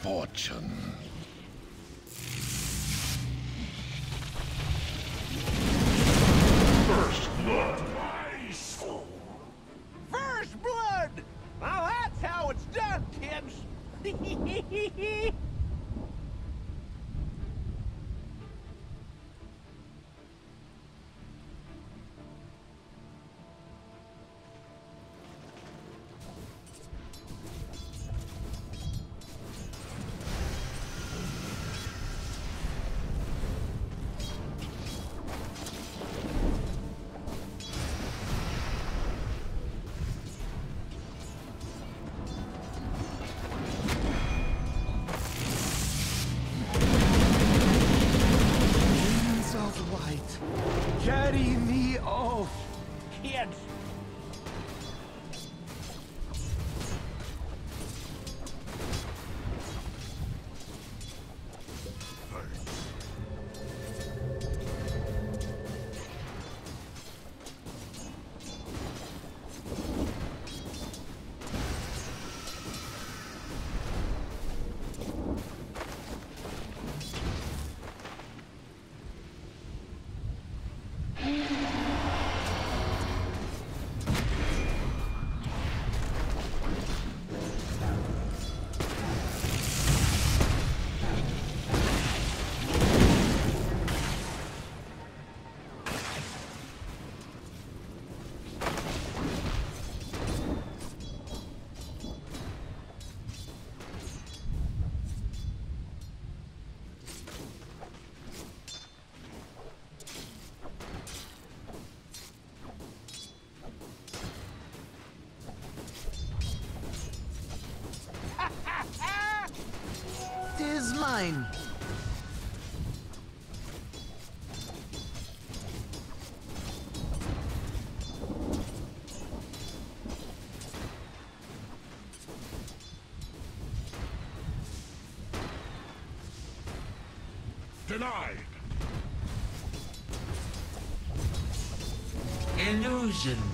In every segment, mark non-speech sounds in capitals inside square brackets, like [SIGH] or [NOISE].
Fortune. First blood. First blood! Now that's how it's done, kids! [LAUGHS] Denied. Illusion.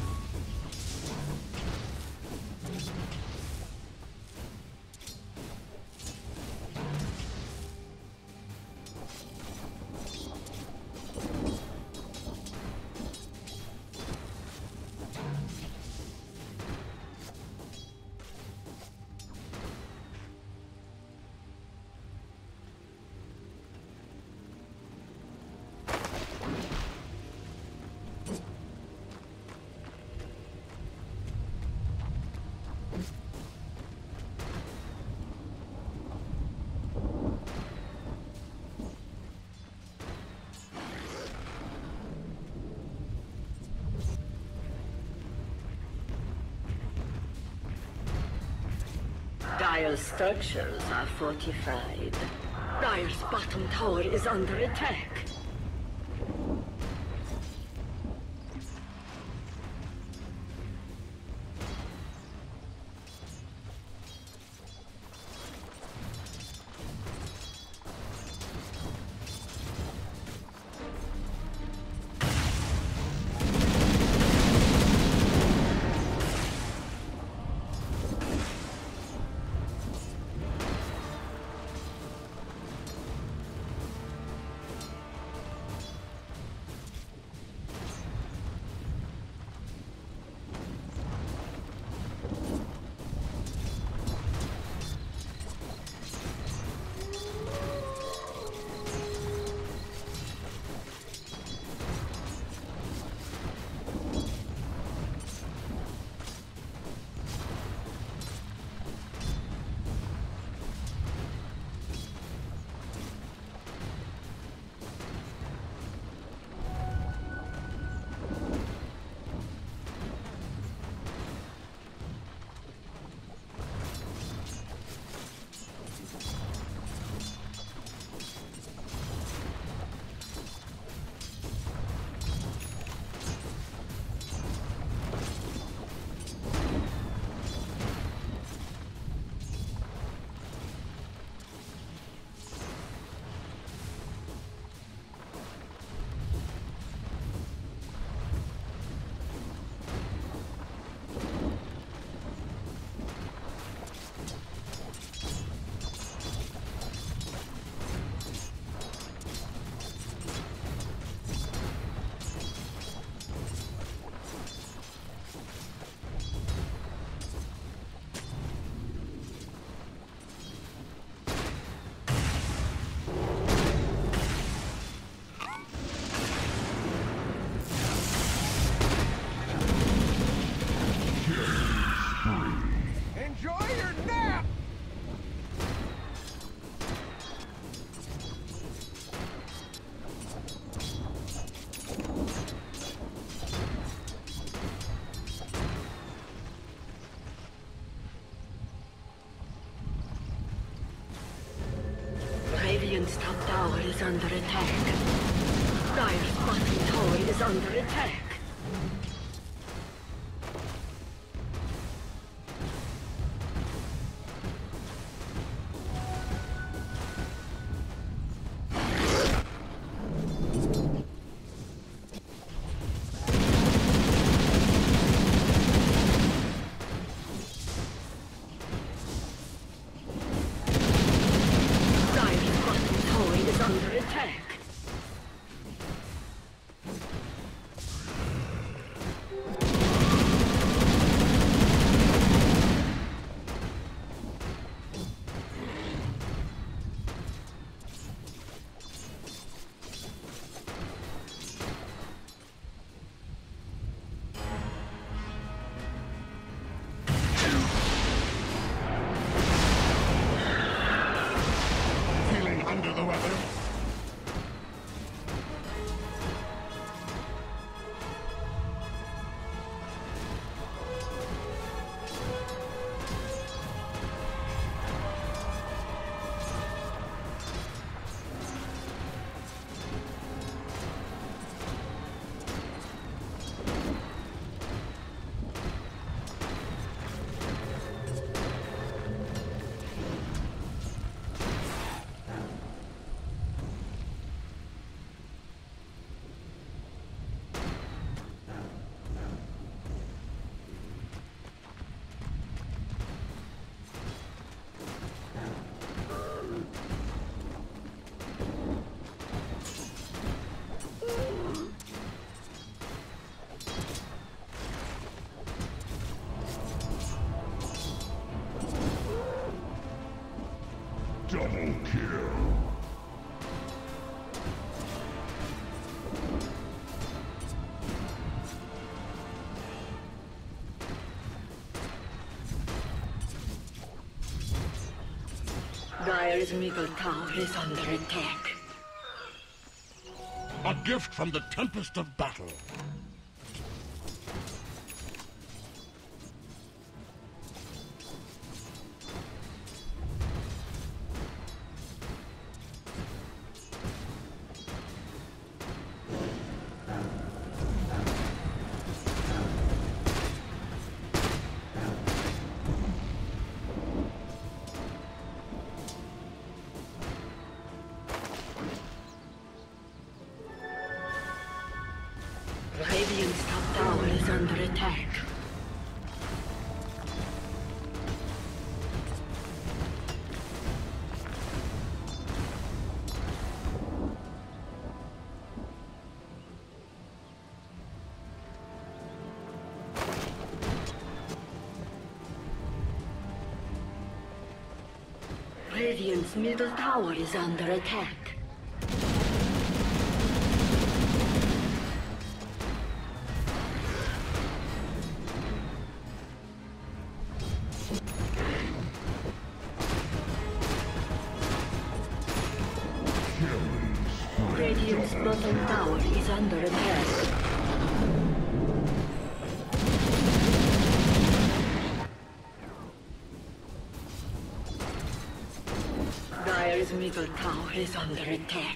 Dire's structures are fortified. Dire's bottom tower is under attack. Is under attack. Dire's Dire's middle tower is under attack. A gift from the Tempest of Battle. Radiant's middle tower is under attack. Middle tower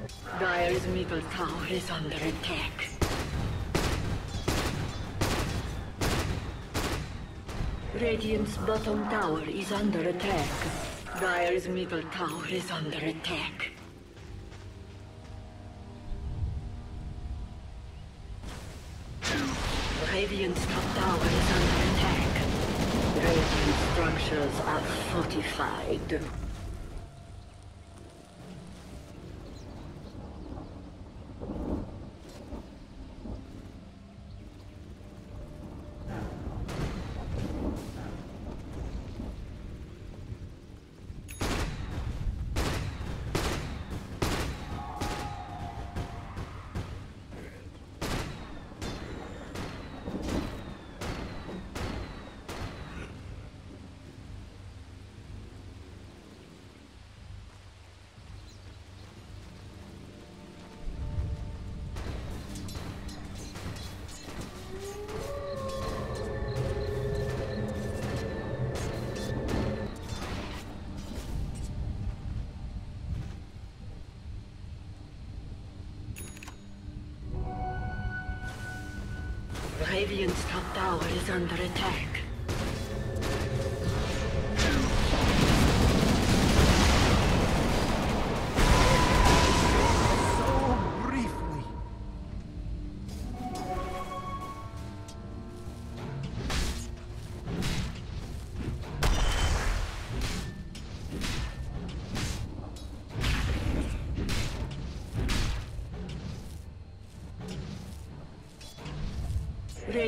Dire's middle tower is under attack. Radiant's bottom tower is under attack. Dire's middle tower is under attack. Radiant's top tower is under attack. Radiant structures are fortified. Tower is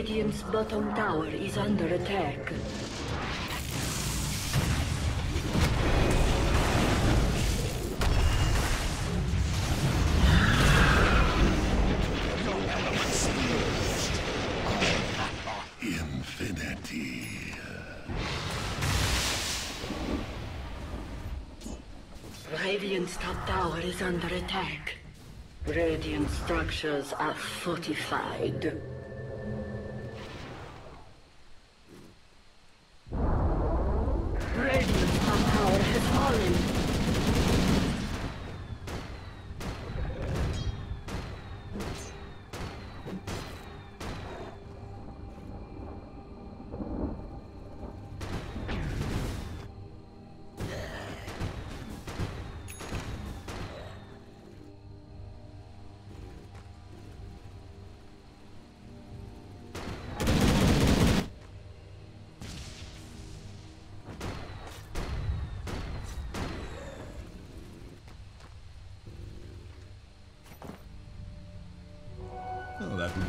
Radiant's bottom tower is under attack. Infinity. Radiant's top tower is under attack. Radiant structures are fortified.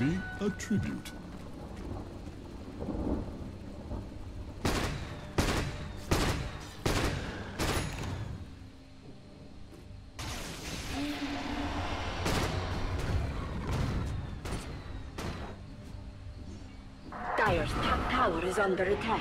Be a tribute. Dire's top tower is under attack.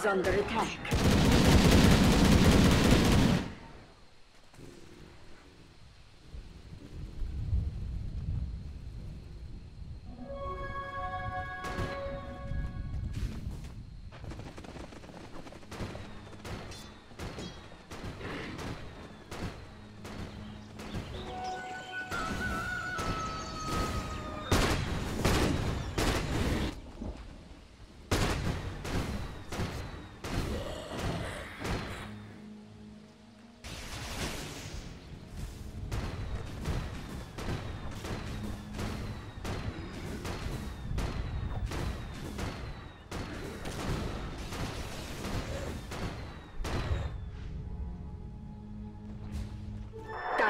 is under attack.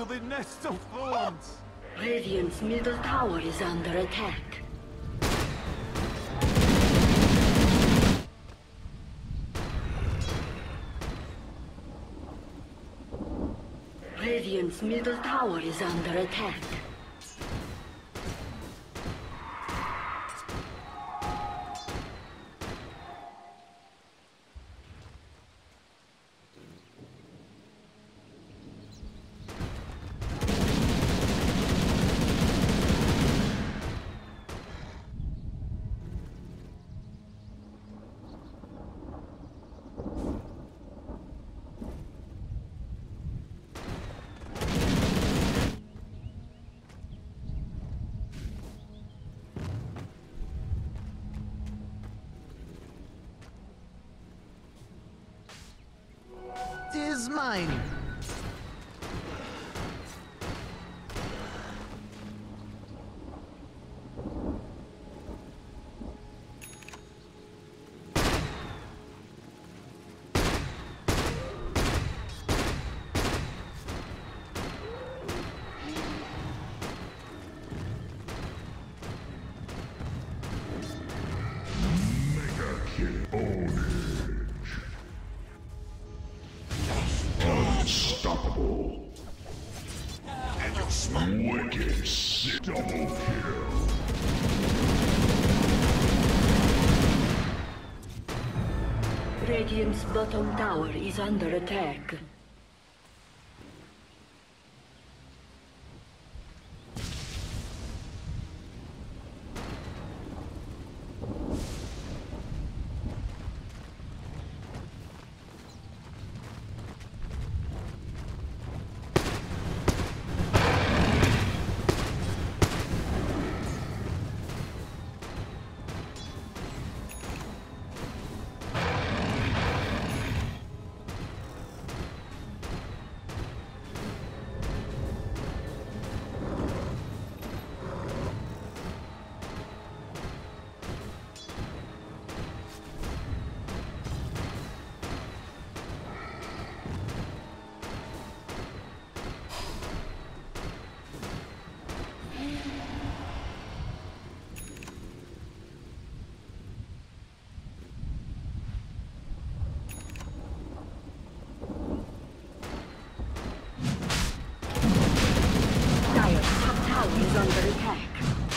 To the nest of thorns. Radiant's middle tower is under attack. Radiant's middle tower is under attack. Tis mine. Wicked sick double kill. Radiant's bottom tower is under attack. Is under attack.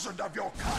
Thousand of your kind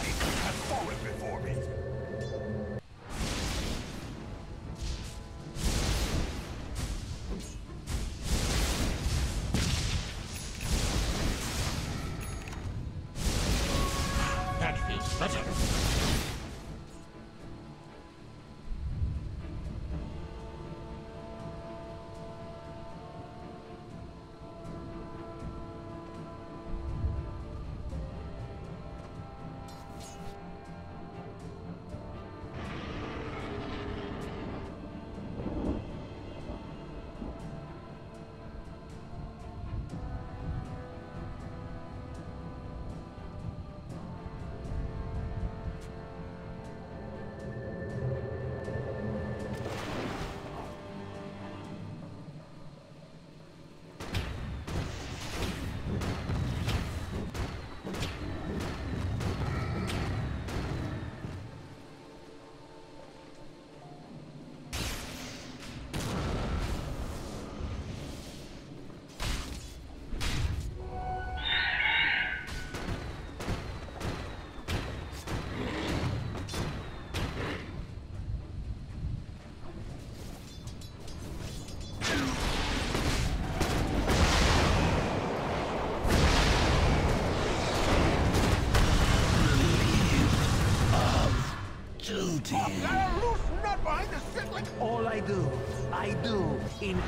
do. In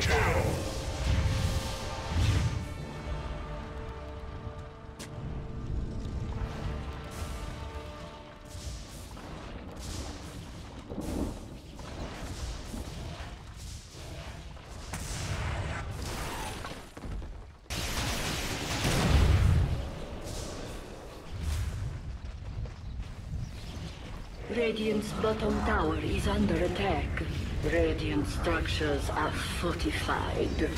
Kill! Radiant's bottom tower is under attack. Radiant structures are fortified.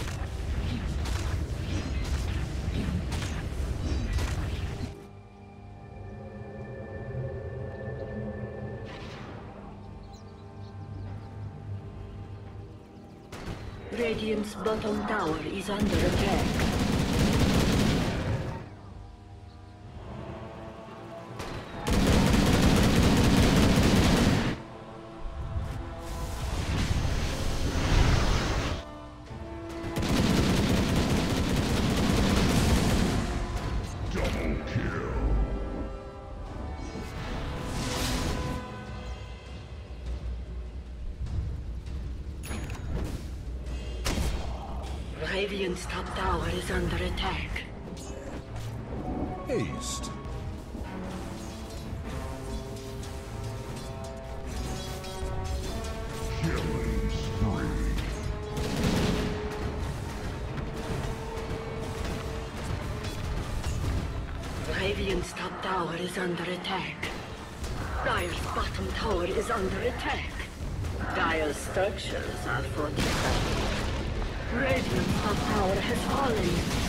Radiant's bottom tower is under attack. Radiant's top tower is under attack. Dire's bottom tower is under attack. Dire's structures are fortified. Radiant's top tower has fallen.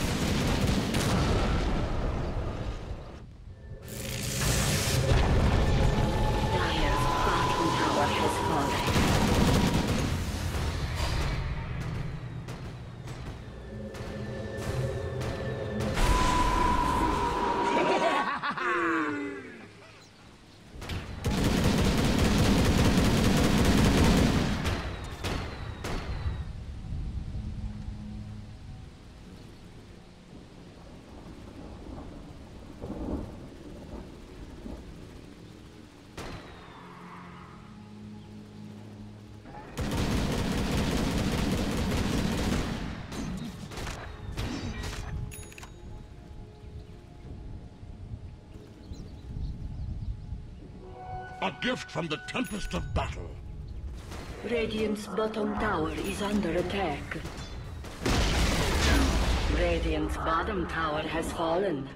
From the Tempest of Battle. Radiant's bottom tower is under attack. Radiant's bottom tower has fallen.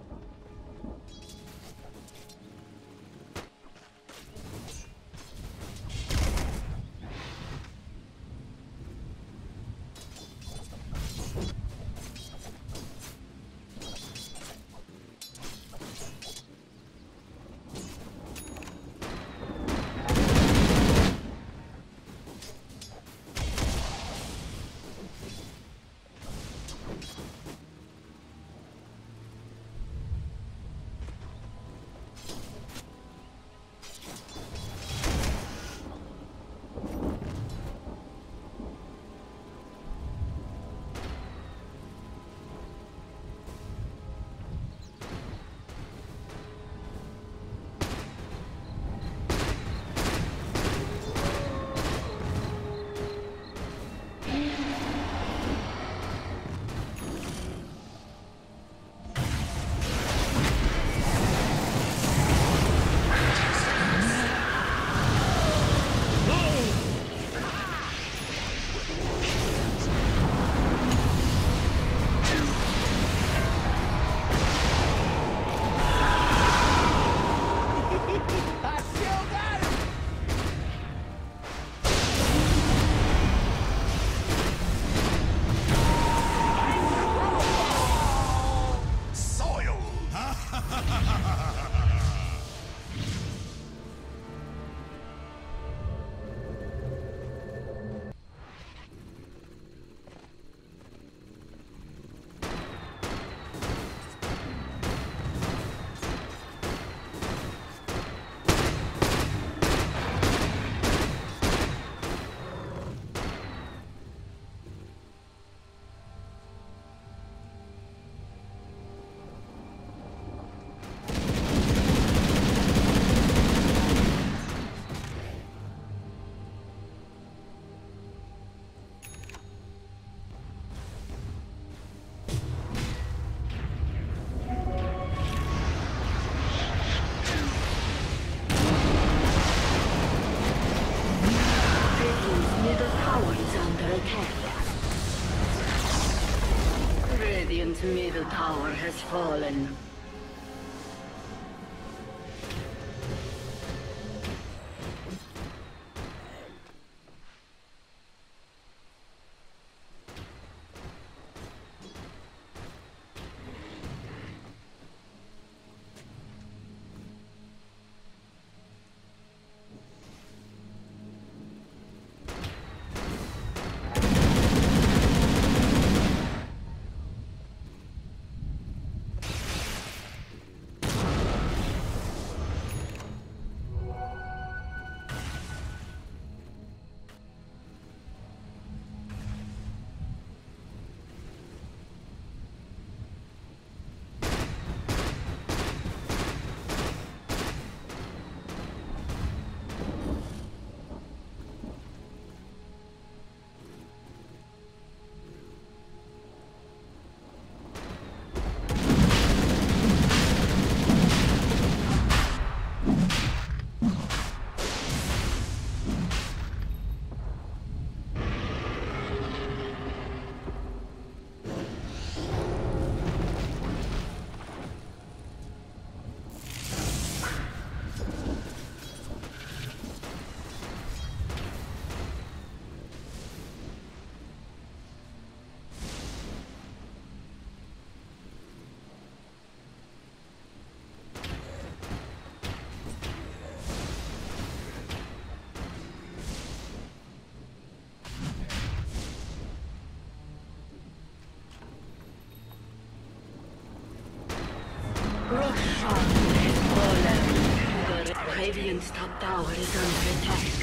Has fallen. Radiant's top tower is under attack.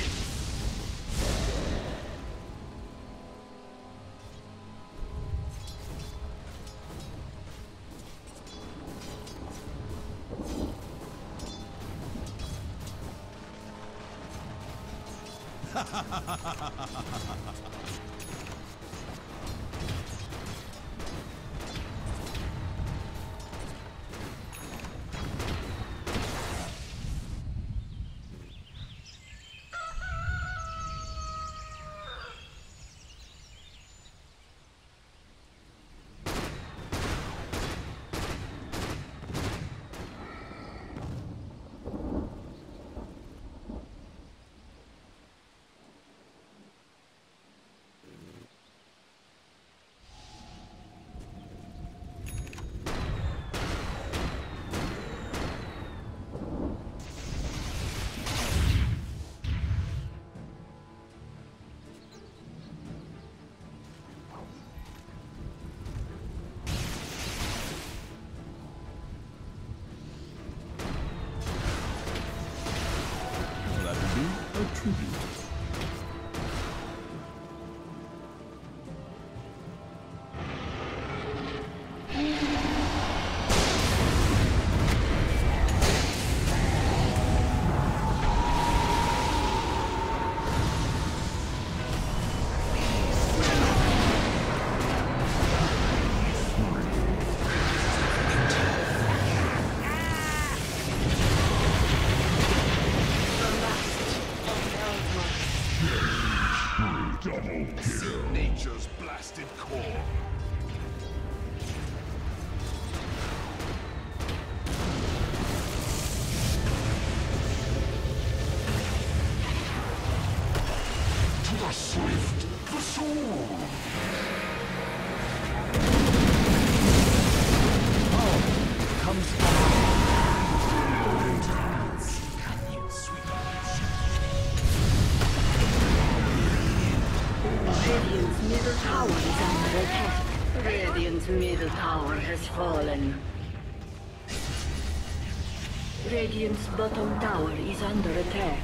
Bottom tower is under attack.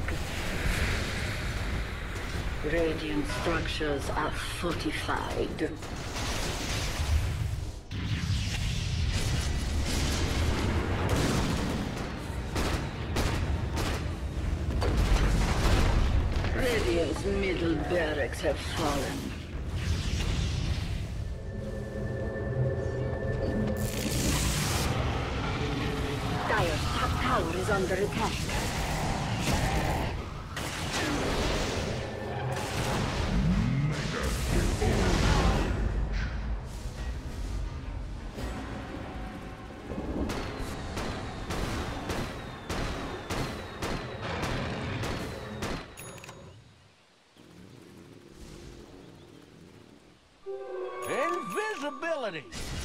Radiant structures are fortified. Radiant's middle barracks have fallen. Is under attack. Invisibility!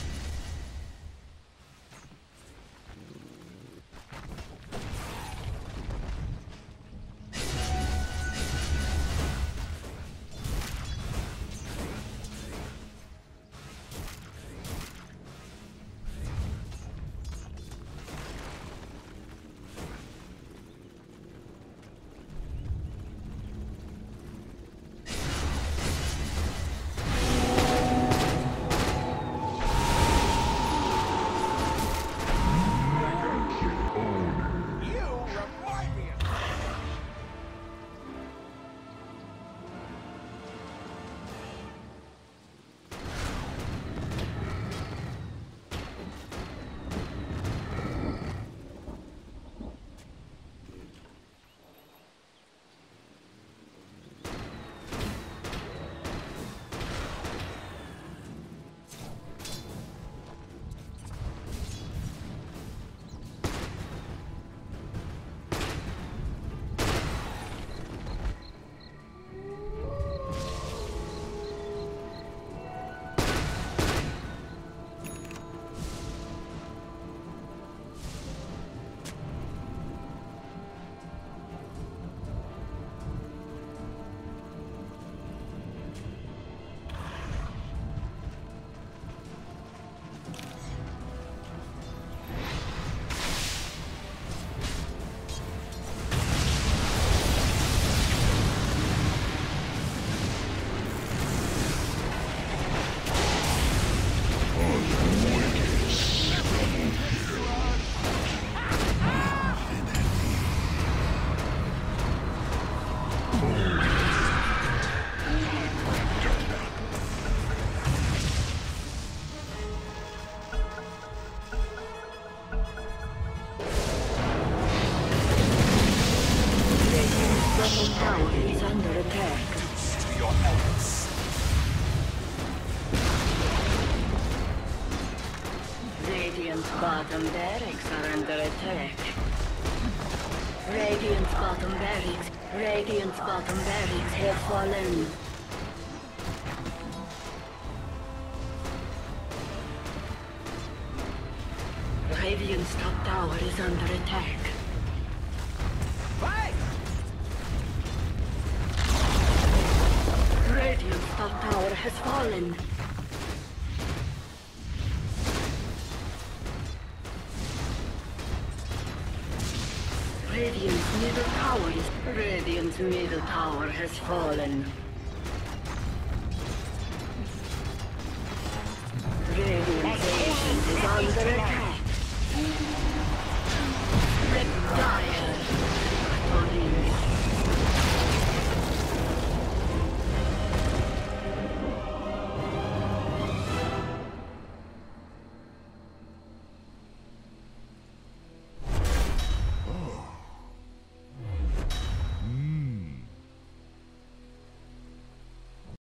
Radiant's bottom barracks are under attack. Radiant's bottom barracks. Radiant's bottom barracks have fallen. Radiant's top tower is under attack. Fight! Radiant's top tower has fallen. Has fallen.